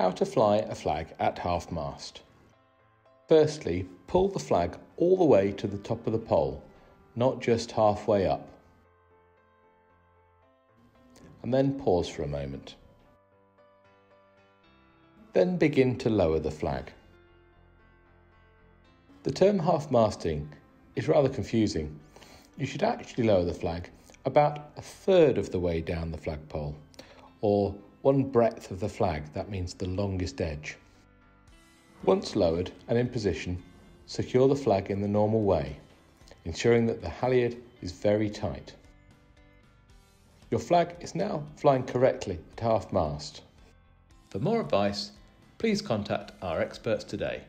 How to fly a flag at half mast. Firstly, pull the flag all the way to the top of the pole, not just halfway up. And then pause for a moment. Then begin to lower the flag. The term half masting is rather confusing. You should actually lower the flag about a third of the way down the flagpole, or one breadth of the flag, that means the longest edge. Once lowered and in position, secure the flag in the normal way, ensuring that the halyard is very tight. Your flag is now flying correctly at half mast. For more advice, please contact our experts today.